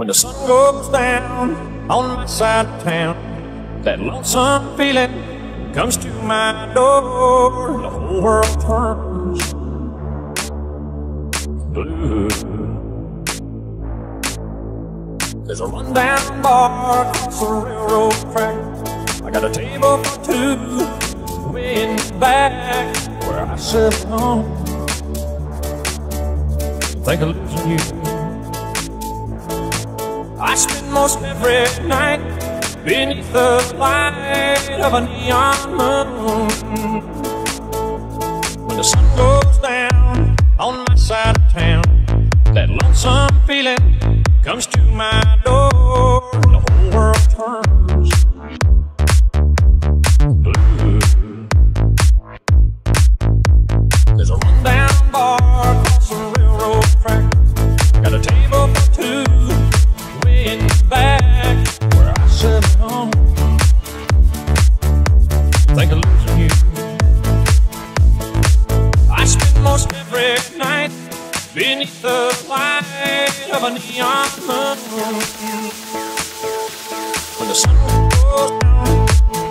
When the sun goes down on my side of town, that lonesome feeling comes to my door, the whole world turns blue. There's a rundown bar across the railroad track. I got a table for two, way in the back where I sit home. Think of losing you. Most every night beneath the light of a neon moon. When the sun goes down on my side of town, that lonesome feeling comes to my door, beneath the light of a neon moon. When the sun goes down,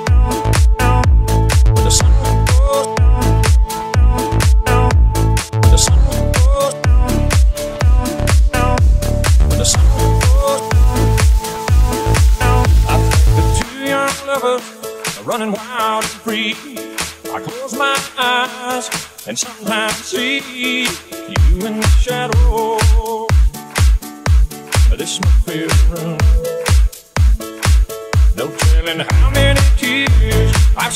down, down. When the sun goes down, down, down. When the sun goes down, down, down. When the sun goes down, down, down. I think the two young lovers running wild and free. I close my eyes and sometimes see you in the this. No telling how many tears I've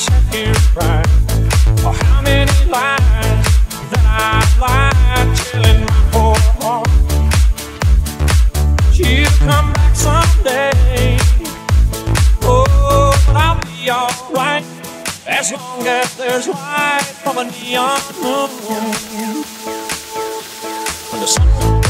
or how many lies that I've lied, telling my poor heart she'll come back someday. Oh, but I'll be alright as long as there's light from a neon moon the sun.